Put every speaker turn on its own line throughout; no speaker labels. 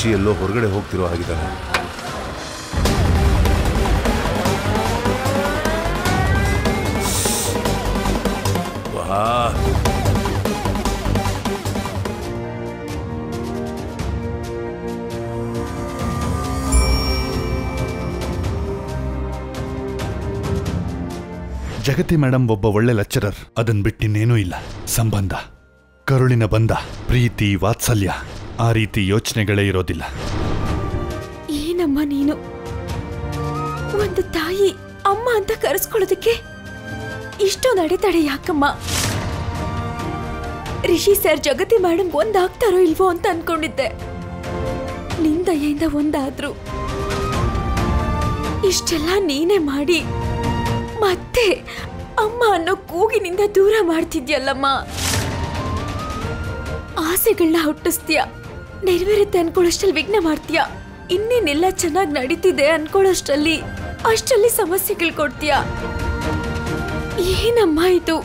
ರಿಷಿ ಎಲ್ಲೋ ಹೊರಗಡೆ ಹೋಗ್ತಿರೋ ಹಾಗಿದ್ದಾನೆ
ಜಗತಿ ಮೇಡಮ್ ಒಬ್ಬ ಒಳ್ಳೆ ಲೆಕ್ಚರರ್ ಅದನ್ ಬಿಟ್ಟಿನ್ನೇನೂ ಇಲ್ಲ. ಸಂಬಂಧ. ಕರುಳಿನ ಬಂಧ. ಪ್ರೀತಿ, ವಾತ್ಸಲ್ಯ. ಆ ರೀತಿ ಯೋಚನೆಗಳೇ ಇರೋದಿಲ್ಲ.
ಏನಮ್ಮ ನೀನು? ಒಂದು ತಾಯಿ ಅಮ್ಮ ಅಂತ ಕರೆಸ್ಕೊಳ್ಳೋದಕ್ಕೆ ಇಷ್ಟೊಂದು ಅಡೆತಡೆ ಯಾಕಮ್ಮ? ರಿಷಿ ಸರ್ ಜಗತಿ ಮೇಡಮ್ ಒಂದಾಗ್ತಾರೋ ಇಲ್ವೋ ಅಂತ ಅನ್ಕೊಂಡಿದ್ದೆ. ನಿನ್ ದಯೆಯಿಂದ ಒಂದಾದ್ರು. ಇಷ್ಟೆಲ್ಲ ನೀನೇ ಮಾಡಿ ಮತ್ತೆ ಅಮ್ಮ ಅನ್ನೋ ಕೂಗಿನಿಂದ ದೂರ ಮಾಡ್ತಿದ್ಯಲ್ಲಮ್ಮ? ಆಸೆಗಳನ್ನ ಹುಟ್ಟಿಸ್ತೀಯ? ನೆರವೇರುತ್ತೆ ಅನ್ಕೊಳ್ಳೋಷ್ಟಲ್ಲಿ ವಿಘ್ನ ಮಾಡ್ತೀಯ? ಇನ್ನೇನೆಲ್ಲ ಚೆನ್ನಾಗಿ ನಡೀತಿದೆ ಅನ್ಕೊಳ್ಳೋಷ್ಟಲ್ಲಿ ಅಷ್ಟರಲ್ಲಿ ಸಮಸ್ಯೆಗಳು ಕೊಡ್ತೀಯ? ಏನಮ್ಮ ಇದು?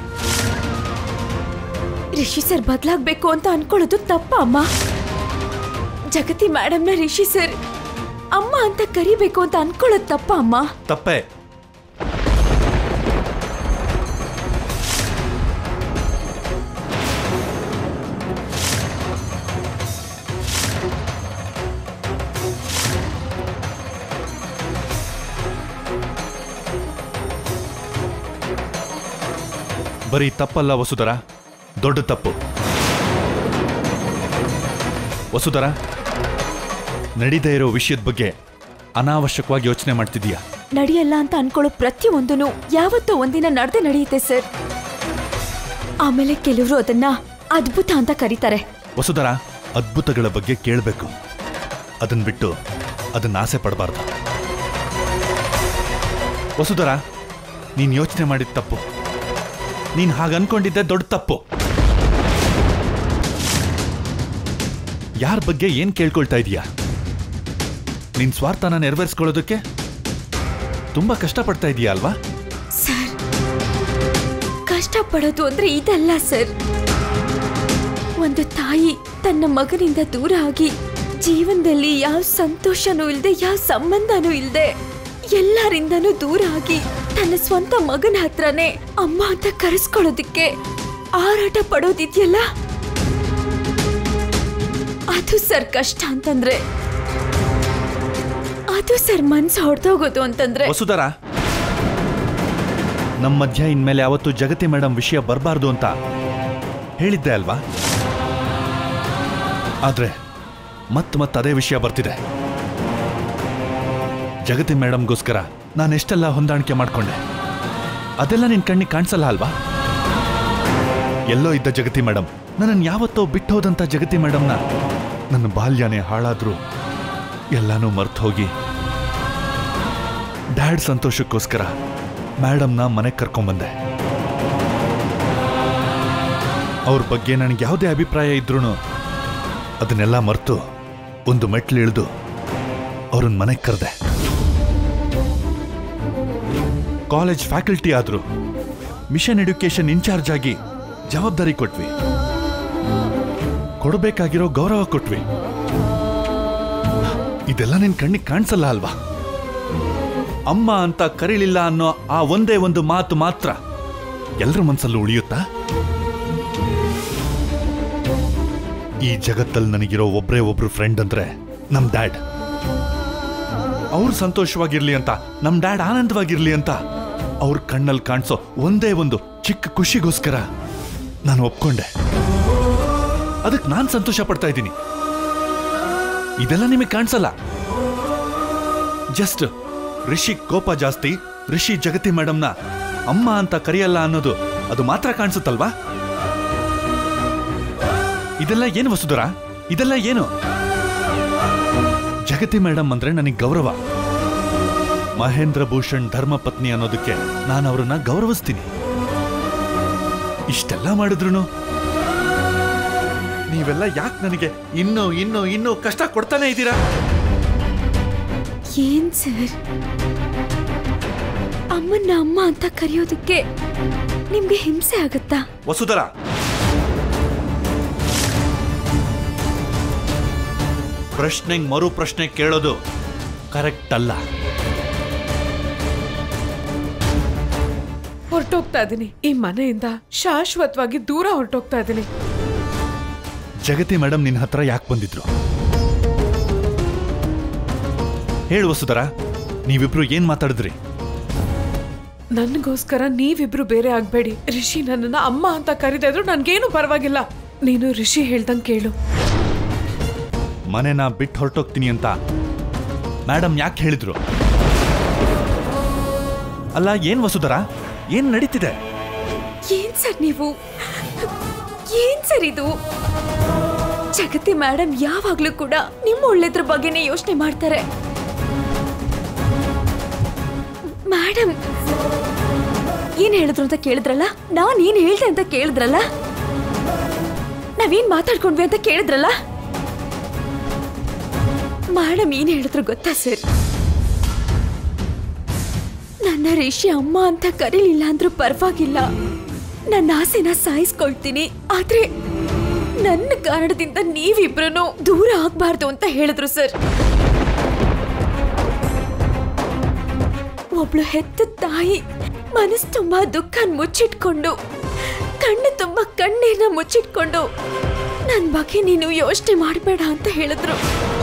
ರಿಷಿ ಸರ್ ಬದಲಾಗ್ಬೇಕು ಅಂತ ಅನ್ಕೊಳ್ಳೋದು ತಪ್ಪ ಅಮ್ಮ ಜಗತಿ ಮೇಡಮ್ನ ರಿಷಿ ಸರ್, ಅಮ್ಮ ಅಂತ ಕರಿಬೇಕು ಅಂತ ಅನ್ಕೊಳ್ಳೋದು ತಪ್ಪ ಅಮ್ಮ
ತಪ್ಪೇ. ಬರೀ ತಪ್ಪಲ್ಲ ವಸುಧರ. ದೊಡ್ಡ ತಪ್ಪು. ವಸುಧರ ನಡೀದೇ ಇರೋ ವಿಷಯದ ಬಗ್ಗೆ ಅನಾವಶ್ಯಕವಾಗಿ ಯೋಚನೆ ಮಾಡ್ತಿದೀಯಾ
ನಡೆಯಲ್ಲ ಅಂತ ಅನ್ಕೊಳ್ಳೋ ಪ್ರತಿಯೊಂದೂ ಯಾವತ್ತೋ ಒಂದಿನ ನಡೆದೇ ನಡೆಯುತ್ತೆ ಸರ್. ಆಮೇಲೆ ಕೆಲವರು ಅದನ್ನ ಅದ್ಭುತ ಅಂತ ಕರೀತಾರೆ.
ವಸುಧರ ಅದ್ಭುತಗಳ ಬಗ್ಗೆ ಕೇಳಬೇಕು. ಅದನ್ನ ಬಿಟ್ಟು ಅದನ್ನ ಆಸೆ ಪಡಬಾರ್ದು. ವಸುಧರ ನೀನ್ ಯೋಚನೆ ಮಾಡಿದ ತಪ್ಪು. ನೀನ್ ಹಾಗೆ ಅನ್ಕೊಂಡಿದ್ದೆ ದೊಡ್ಡ ತಪ್ಪು. ಯಾರ ಬಗ್ಗೆ ಏನ್ ಕೇಳ್ಕೊಳ್ತಾ ಇದೀಯಾ? ನಿನ್ ಸ್ವಾರ್ಥನ ನೆರವೇರಿಸ್ಕೊಳ್ಳೋದಕ್ಕೆ ತುಂಬಾ ಕಷ್ಟಪಡ್ತಾ ಇದೀಯಾ ಅಲ್ವಾ?
ಸರ್, ಕಷ್ಟಪಡೋದು ಅಂದ್ರೆ ಇದಲ್ಲ ಸರ್. ಒಂದು ತಾಯಿ ತನ್ನ ಮಗನಿಂದ ದೂರ ಆಗಿ ಜೀವನದಲ್ಲಿ ಯಾವ ಸಂತೋಷನೂ ಇಲ್ಲದೆ ಯಾವ ಸಂಬಂಧನೂ ಇಲ್ಲದೆ ಎಲ್ಲರಿಂದನೂ ದೂರ ಆಗಿ ತನ್ನ ಸ್ವಂತ ಮಗನ ಹತ್ರನೇ ಅಮ್ಮ ಅಂತ ಕರೆಸ್ಕೊಳ್ಳೋದಿಕ್ಕೆ ಆರಾಟ ಪಡೋದಿದೆಯಲ್ಲ? ಅದು ಸರ್ ಕಷ್ಟ ಅಂತಂದ್ರೆ? ಅದು ಸರ್ ಮನ್ಸು ಹೊಡೆದೋಗೋದು ಅಂತಂದ್ರೆ?
ವಸುಧರ, ನಮ್ಮ ಮಧ್ಯ ಇನ್ಮೇಲೆ ಅವತ್ತು ಜಗತಿ ಮೇಡಮ್ ವಿಷಯ ಬರಬಾರ್ದು ಅಂತ ಹೇಳಿದ್ದೆ ಅಲ್ವಾ? ಆದ್ರೆ ಮತ್ ಮತ್ತದೇ ವಿಷಯ ಬರ್ತಿದೆ. ಜಗತಿ ಮೇಡಮ್ಗೋಸ್ಕರ ನಾನು ಎಷ್ಟೆಲ್ಲ ಹೊಂದಾಣಿಕೆ ಮಾಡ್ಕೊಂಡೆ. ಅದೆಲ್ಲ ನಿನ್ ಕಣ್ಣಿಗೆ ಕಾಣಿಸಲ್ಲ ಅಲ್ವಾ? ಎಲ್ಲೋ ಇದ್ದ ಜಗತಿ ಮೇಡಮ್ ನನ್ನನ್ನು ಯಾವತ್ತೋ ಬಿಟ್ಟೋದಂತ ಜಗತಿ ಮೇಡಮ್ನ ನನ್ನ ಬಾಲ್ಯನೇ ಹಾಳಾದ್ರೂ ಎಲ್ಲನೂ ಮರ್ತು ಹೋಗಿ ಡ್ಯಾಡ್ ಸಂತೋಷಕ್ಕೋಸ್ಕರ ಮೇಡಮ್ನ ಮನೆಗೆ ಕರ್ಕೊಂಬಂದೆ. ಅವ್ರ ಬಗ್ಗೆ ನನಗೆ ಯಾವುದೇ ಅಭಿಪ್ರಾಯ ಇದ್ರೂ ಅದನ್ನೆಲ್ಲ ಮರೆತು ಒಂದು ಮೆಟ್ಲು ಇಳಿದು ಅವ್ರನ್ನ ಮನೆಗೆ ಕರೆದೆ. ಕಾಲೇಜ್ ಫ್ಯಾಕಲ್ಟಿ ಆದ್ರು ಮಿಷನ್ ಎಡ್ಯುಕೇಷನ್ ಇನ್ಚಾರ್ಜ್ ಆಗಿ ಜವಾಬ್ದಾರಿ ಕೊಟ್ವಿ. ಕೊಡಬೇಕಾಗಿರೋ ಗೌರವ ಕೊಟ್ವಿ. ಇದೆಲ್ಲ ನಿನ್ ಕಣ್ಣಿಗೆ ಕಾಣಿಸಲ್ಲ ಅಲ್ವಾ? ಅಮ್ಮ ಅಂತ ಕರೀಲಿಲ್ಲ ಅನ್ನೋ ಆ ಒಂದೇ ಒಂದು ಮಾತು ಮಾತ್ರ ಎಲ್ಲರ ಮನಸ್ಸಲ್ಲೂ ಉಳಿಯುತ್ತಾ? ಈ ಜಗತ್ತಲ್ಲಿ ನನಗಿರೋ ಒಬ್ಬರೇ ಒಬ್ರು ಫ್ರೆಂಡ್ ಅಂದ್ರೆ ನಮ್ ಡ್ಯಾಡ್ ಅವ್ರು ಸಂತೋಷವಾಗಿರ್ಲಿ ಅಂತ, ನಮ್ ಡ್ಯಾಡ್ ಆನಂದವಾಗಿರ್ಲಿ ಅಂತ. ಅವ್ರ ಕಣ್ಣಲ್ಲಿ ಕಾಣಿಸೋ ಒಂದೇ ಒಂದು ಚಿಕ್ಕ ಖುಷಿಗೋಸ್ಕರ ನಾನು ಒಪ್ಕೊಂಡೆ. ಅದಕ್ಕೆ ನಾನು ಸಂತೋಷ ಪಡ್ತಾ ಇದ್ದೀನಿ. ಇದೆಲ್ಲ ನಿಮಗೆ ಕಾಣಿಸಲ್ಲ. ಜಸ್ಟ್ ರಿಷಿ ಕೋಪ ಜಾಸ್ತಿ, ರಿಷಿ ಜಗತಿ ಮೇಡಮ್ನ ಅಮ್ಮ ಅಂತ ಕರೆಯಲ್ಲ ಅನ್ನೋದು ಅದು ಮಾತ್ರ ಕಾಣಿಸುತ್ತಲ್ವಾ? ಇದೆಲ್ಲ ಏನು ವಸುಧರ? ಇದೆಲ್ಲ ಏನು? ಜಗತಿ ಮೇಡಮ್ ಅಂದ್ರೆ ನನಗೆ ಗೌರವ. ಮಹೇಂದ್ರ ಭೂಷಣ್ ಧರ್ಮಪತ್ನಿ ಅನ್ನೋದಕ್ಕೆ ನಾನು ಅವರನ್ನ ಗೌರವಿಸ್ತೀನಿ. ಇಷ್ಟೆಲ್ಲ ಮಾಡಿದ್ರು ನೀವೆಲ್ಲ ಯಾಕೆ ನನಗೆ ಇನ್ನೂ ಇನ್ನೂ ಇನ್ನೂ ಕಷ್ಟ ಕೊಡ್ತಾನೆ ಇದ್ದೀರಾ?
ಏನ್ ಸರ್? ಅಮ್ಮನ್ನ ಅಮ್ಮ ಅಂತ ಕರೆಯೋದಕ್ಕೆ ನಿಮ್ಗೆ ಹಿಂಸೆ ಆಗುತ್ತಾ?
ವಸುಧರ ಪ್ರಶ್ನೆಗೆ ಮರು ಪ್ರಶ್ನೆ ಕೇಳೋದು ಕರೆಕ್ಟ್ ಅಲ್ಲ.
ಹೊರಟೋಗ್ತಾ ಇದ್ದೀನಿ ಈ ಮನೆಯಿಂದ ಶಾಶ್ವತವಾಗಿ ದೂರ ಹೊರಟೋಗ್ತಾ ಇದ್ದೀನಿ
ಜಗತಿ ಮೇಡಮ್ ನಿನ್ನ ಹತ್ರ ಯಾಕೆ ಬಂದಿದ್ರು? ಹೇಳು ವಸುಧರ ನೀವಿಬ್ರು ಏನ್ ಮಾತಾಡಿದ್ರಿ?
ನನಗೋಸ್ಕರ ನೀವಿಬ್ರು ಬೇರೆ ಆಗ್ಬೇಡಿ. ರಿಷಿ ನನ್ನನ್ನ ಅಮ್ಮ ಅಂತ ಕರೀದಾದ್ರು ನನ್ಗೇನು ಪರವಾಗಿಲ್ಲ. ನೀನು ರಿಷಿ ಹೇಳ್ದಂಗೆ ಕೇಳು.
ಮನೆನ ಬಿಟ್ಟು ಹೊರಟೋಗ್ತೀನಿ ಅಂತ. ಮೇಡಮ್ ಯಾಕೆ ಹೇಳಿದ್ರು? ಅಲ್ಲ, ಏನ್ ವಸುಧರ? ಏನ್ ನಡೀತಿದೆ?
ಏನ್ ಸರ್ ನೀವು? ಏನ್ ಸರ್ ಇದು? ಜಗತಿ ಮೇಡಮ್ ಯಾವಾಗ್ಲೂ ಕೂಡ ನಿಮ್ಮ ಒಳ್ಳೆದ್ರ ಬಗ್ಗೆನೇ ಯೋಚನೆ ಮಾಡ್ತಾರೆ. ಮೇಡಮ್ ಏನ್ ಹೇಳಿದ್ರು ಅಂತ ಕೇಳಿದ್ರಲ್ಲ? ನಾನು ಏನ್ ಹೇಳ್ದೆ ಅಂತ ಕೇಳಿದ್ರಲ್ಲ? ನಾವೇನ್ ಮಾತಾಡ್ಕೊಂಡ್ವಿ ಅಂತ ಕೇಳಿದ್ರಲ್ಲ? ಮೇಡಮ್ ಏನು ಹೇಳಿದ್ರು ಗೊತ್ತಾ ಸರ್? ನನ್ನ ರಿಷಿ ಅಮ್ಮ ಅಂತ ಕರೀಲಿಲ್ಲ ಅಂದ್ರೂ ಪರವಾಗಿಲ್ಲ. ನನ್ನ ಆಸೆನ ಸಾಯಿಸ್ಕೊಳ್ತೀನಿ. ಆದ್ರೆ ನನ್ನ ಕಾರಣದಿಂದ ನೀವಿಬ್ರು ದೂರ ಆಗ್ಬಾರ್ದು ಅಂತ ಹೇಳಿದ್ರು ಸರ್. ಒಬ್ಳು ಹೆತ್ತ ತಾಯಿ ಮನಸ್ಸು ತುಂಬಾ ದುಃಖ ಮುಚ್ಚಿಟ್ಕೊಂಡು, ಕಣ್ಣು ತುಂಬಾ ಕಣ್ಣೀರ್ನ ಮುಚ್ಚಿಟ್ಕೊಂಡು ನನ್ನ ಬಗ್ಗೆ ನೀನು ಯೋಚನೆ ಮಾಡಬೇಡ ಅಂತ ಹೇಳಿದ್ರು.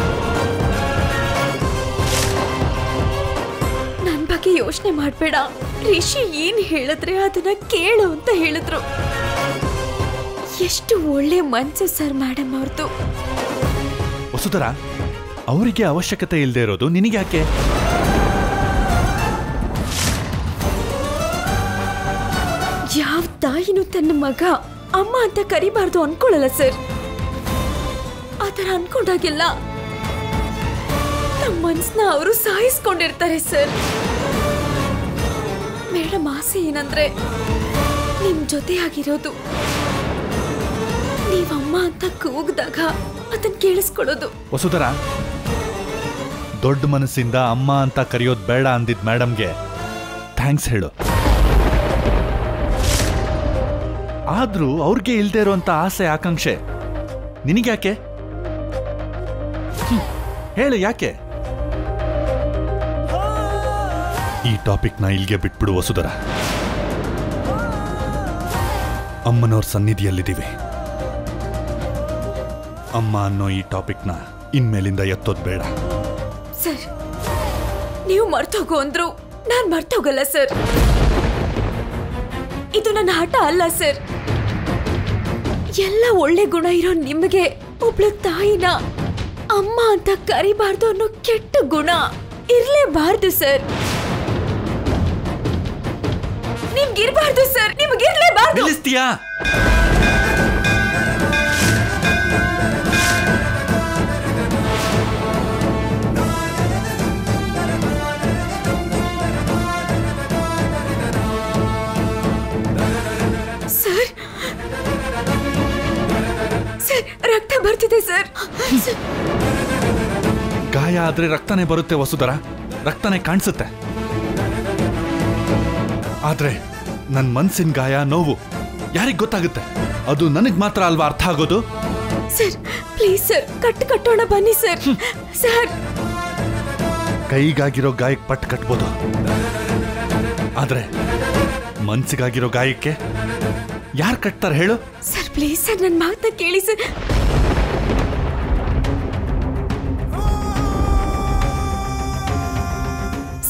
ಬಗ್ಗೆ ಯೋಚನೆ ಮಾಡಬೇಡ. ರಿಷಿ ಏನ್ ಹೇಳಿದ್ರೆ ಅದನ್ನ ಕೇಳು ಅಂತ ಹೇಳಿದ್ರು. ಎಷ್ಟು ಒಳ್ಳೆ ಮನ್ಸು ಸರ್ ಮೇಡಮ್ ಅವ್ರದ್ದು
ವಸುಧರ ಅವರಿಗೆ ಅವಶ್ಯಕತೆ ಇಲ್ಲದೆ ಇರೋದು ನಿನಗ್ಯಾಕೆ?
ಯಾವ ತಾಯಿನೂ ತನ್ನ ಮಗ ಅಮ್ಮ ಅಂತ ಕರಿಬಾರ್ದು ಅನ್ಕೊಳ್ಳಲ್ಲ ಸರ್. ಆತರ ಅನ್ಕೊಂಡಾಗೆಲ್ಲ ತಮ್ಮ ಮನ್ಸನ್ನ ಅವರು ಸಾಯಿಸ್ಕೊಂಡಿರ್ತಾರೆ ಸರ್. ಮೇಡಮ್ ಆಸೆ ಏನಂದ್ರೆ ನಿಮ್ ಜೊತೆಯಾಗಿರೋದು. ನೀವಮ್ಮ ಅಂತ ಕೂಗ್ದಾಗ ಅದನ್ನ ಕೇಳಿಸ್ಕೊಳ್ಳೋದು.
ವಸುಧರ, ದೊಡ್ಡ ಮನಸ್ಸಿಂದ ಅಮ್ಮ ಅಂತ ಕರೆಯೋದು ಬೇಡ ಅಂದಿದ್ ಮೇಡಮ್ಗೆ ಥ್ಯಾಂಕ್ಸ್ ಹೇಳು. ಆದ್ರೂ ಅವ್ರಿಗೆ ಇಲ್ದೆ ಇರುವಂತ ಆಸೆ, ಆಕಾಂಕ್ಷೆ. ನಿನಗ್ಯಾಕೆ? ಹೇಳು ಯಾಕೆ? ಈ ಟಾಪಿಕ್ನ ಇಲ್ಲಿಗೆ ಬಿಟ್ಬಿಡು ವಸುಧರ ಅಮ್ಮನವ್ರ ಸನ್ನಿಧಿಯಲ್ಲಿದ್ದೀವಿ. ಅಮ್ಮ ಅನ್ನೋ ಈ ಟಾಪಿಕ್ನ ಇನ್ಮೇಲಿಂದ ಎತ್ತೋದು ಬೇಡ.
ಸರ್, ನೀವು ಮರ್ತೋಗು ಅಂದ್ರು ನಾನು ಮರ್ತೋಗಲ್ಲ ಸರ್. ಇದು ನನ್ನ ಹಠ ಅಲ್ಲ ಸರ್. ಎಲ್ಲ ಒಳ್ಳೆ ಗುಣ ಇರೋ ನಿಮಗೆ ಒಬ್ಳು ತಾಯಿನ ಅಮ್ಮ ಅಂತ ಕರಿಬಾರ್ದು ಅನ್ನೋ ಕೆಟ್ಟ ಗುಣ ಇರ್ಲೇಬಾರ್ದು ಸರ್. ನಿಮ್ಗಿರ್ಬಾರ್ದು ಸರ್. ನಿಮ್ಗಿರ್ಲೇಬಾರ್ದು.
ನಿಲ್ಲಿಸ್ತೀಯಾ?
ರಕ್ತ ಬರ್ತಿದೆ ಸರ್. ಸರ್,
ಗಾಯ ಆದ್ರೆ ರಕ್ತನೇ ಬರುತ್ತೆ ವಸುಧರ. ರಕ್ತನೇ ಕಾಣಿಸುತ್ತೆ. ಆದ್ರೆ ನನ್ ಮನ್ಸಿನ ಗಾಯ ನೋವು ಯಾರಿಗ್ ಗೊತ್ತಾಗುತ್ತೆ? ಅದು ನನಗ್ ಮಾತ್ರ ಅಲ್ವಾ ಅರ್ಥ ಆಗೋದು?
ಸರ್ ಪ್ಲೀಸ್ ಸರ್ ಕಟ್ಟು ಕಟ್ಟೋಣ ಬನ್ನಿ ಸರ್. ಸರ್.
ಕೈಗಾಗಿರೋ ಗಾಯಕ್ಕೆ ಪಟ್ಟು ಕಟ್ಬೋದು. ಆದ್ರೆ ಮನ್ಸಿಗಾಗಿರೋ ಗಾಯಕ್ಕೆ ಯಾರು ಕಟ್ತಾರೆ ಹೇಳು?
ಸರ್ ಪ್ಲೀಸ್ ಸರ್ ನನ್ನ ಮಾತ ಕೇಳಿ ಸರ್.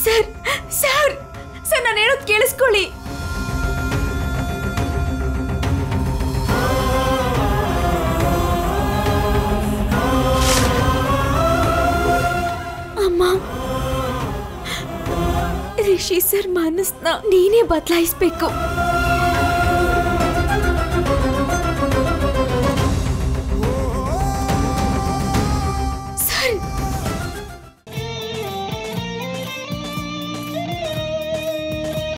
ಸರ್ ಸರ್ ಸರ್ ನಾನು ಹೇಳೋದು ಕೇಳಿಸ್ಕೊಳ್ಳಿ. ರಿಷಿ ಸರ್ ಮನಸ್ನ ನೀನೇ ಬದಲಾಯಿಸ್ಬೇಕು